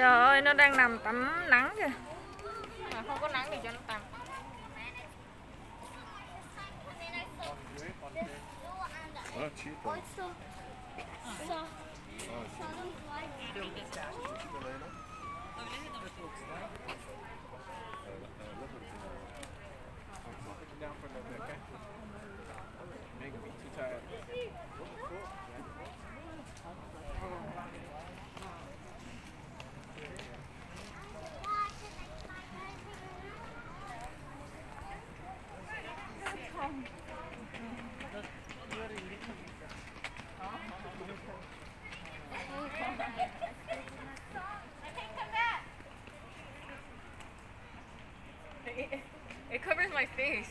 Trời ơi, nó đang nằm tắm nắng kìa. Mà không có nắng thì cho nó tắm. Ah, cheetah. it, it covers my face.